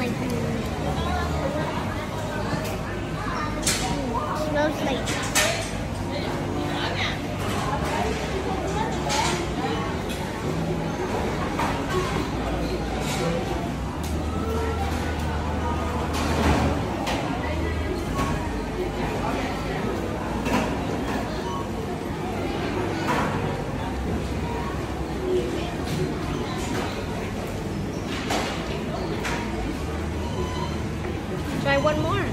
like mm, smells like Try one more.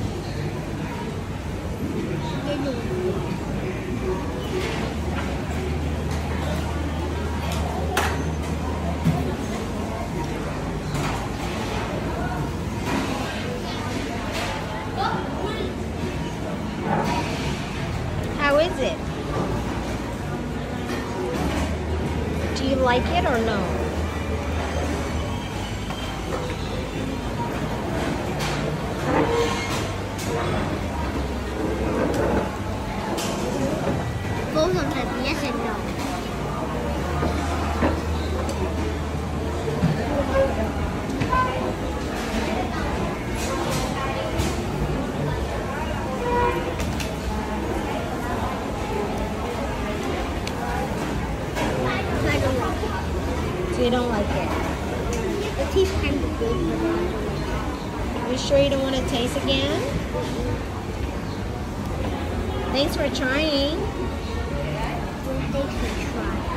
How is it? Do you like it or no? Yes and no. I don't like it. So you don't like it? It tastes kind of good, but like. You sure you don't want to taste again? Thanks for trying make her try.